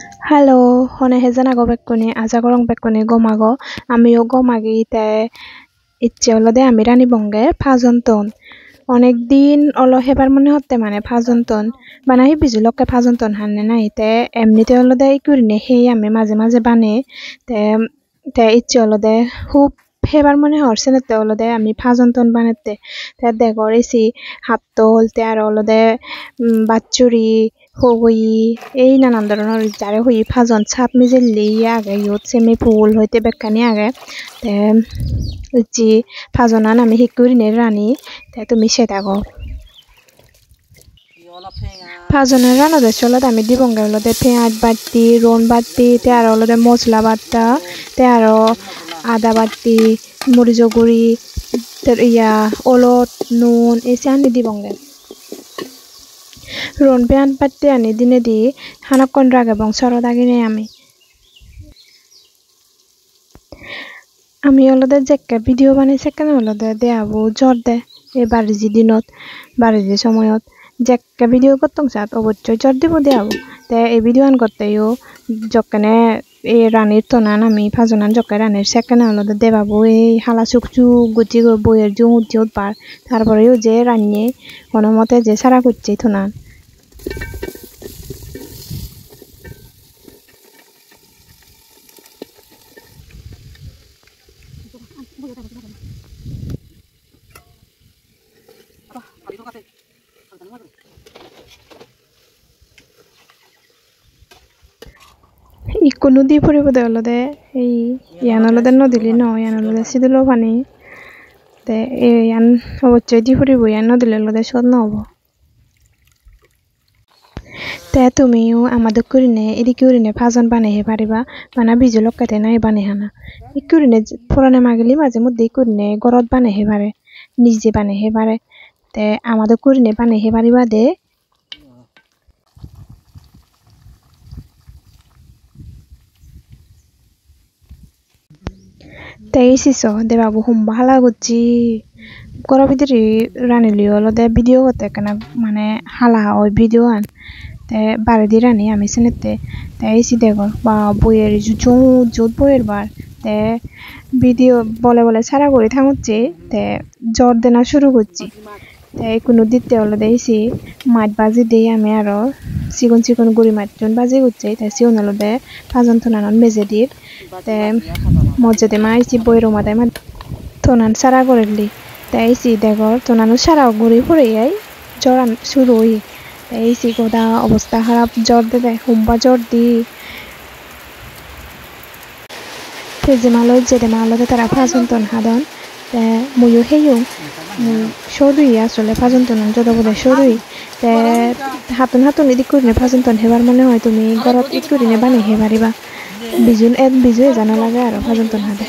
Halo, hone hejana go bekkuni aja gorong bekkuni gomago আমিও গমাগি তে ইচ্ছে হলো দে আমি রানী বঙ্গে ফাজন তন অনেক দিন অলো হেবার মনে হতে মানে ফাজন তন বানা হি বিজু লক্কে ফাজন তন হান্নে নাই তে এমনিতে হলো দে ইকুরিনে হেই আমি মাঝে মাঝে বানে তে তে ইচ্ছে হলো দে খুব হেবার মনে হরছে তে হলো দে আমি ফাজন তন বানাতে তে দেখর এসি হাতল তে আর হলো দে বাচ্চুরি হই, এই নানান ধরনের যারে হই ফাজন ছাপ মিজেলি আগে ইয়ত সেমি ফুল হইতে বেকানি আগে। তে জি ফাজনান আমি হিকুরিনে রানি তে তুমি সেটা গো ফাজনের রান্নাদের চলত আমি দিবঙ্গে হলদে পেঁয়াজ বাটি রন বাটি, তে আর হলদে মশলা বাটা, তে আরও আদা বাটি মরিচ গুড়ি ইয়া অলট নুন এসে আনি দিবঙ্গে রন পেঁয়াজ বাটি আনি দিনে দি হানাক্কন রাগে বং সরদ আগিনে আমি। অলদে যেকে ভিডিও বানাই সেখানে অলদে দেয়াবো জ্বর দে এই বারিজি দিনত, বারিজি সময়ত। যেকে ভিডিও করতাম সাত অবশ্যই জ্বর দিব দেয়াবো। তে এই ভিডিও আন করতেও যকেনে এই রানীর তনান আমি ফাজনান জকে রানীর সেখানে অলদে দেবাবো। এই হালা চুক চুক গুচি বইয়ের জুঁ উঠি পার। তারপরেও যে রান্নে কোনো মতে যে সারা করছে থনান ইকো নদী ফুৰিব দে অলদে এই ইয়ান অলদে নদিলি ন, ইয়ান অলদে সিদিলো পানি। তে এই ইয়ান অবশ্যই দি ফুৰিব, ইয়ান নদিলে অলদে সদ নহব। তে তুমিও আমাদের কুরিনে, এদি কুরিনে ফাজন বানাইহে পারিবা বানা বিজু লক্কাতে নাই বানাইহানা। ই কুরিনে পুরানে মাগলি মাঝে মধ্যে কুরিনে গরত বানাইহে পারে, নিজে বানাইহে পারে। তে আমাদের কুরিনে বানাইহে পারিবা দে। তেইশিস দেবাবু হুম্বা হালা গুচ্ছি গর ভিতরে রানিলি হলো দে ভিডিও করতে কেন মানে হালা ওই ভিডিও আন। তে বারে দি রানি আমি সিনেতে তে এসি দেখো। বা বইয়ের জু জুত বইয়ের বার তে ভিডিও বলে বলে সারা করে থাকুচ্ছি তে জ্বর দেনা শুরু করছি। তে কোনো দিতে হলো দেইছি মাছ বাজি দিই আমি আরও। চিকন চিকন গুড়ি মাছজন বাজি করছি, তে সিউন হলো দে পাঁচজন থনানন মেজে দির। তে মজ্জাতে মা আইসি বইয়ের মাথায় মা থনান সারা করে তে আইসি দেখর থনানো সারাও ঘুরে পড়ে হই আইসি গোদা অবস্থা খারাপ জ্বর দে হুম্বা জ্বর দি। তেজেমালো জেদেমালোতে তারা ফাজন্তন হাদন তে মুয়ো হেয়ো সৌদুই আসলে ফাজন্তন যত বোধ সৌদুই তে হাতুন হাতুন এদিক করিনে ফাজন্তন হেবার মনে হয়, তুমি ঘরত ইক করিনে বানাই হে পারিবা বিজুন, এ বিজুয়ে জানা লাগে আর ফাজন্তন হাদে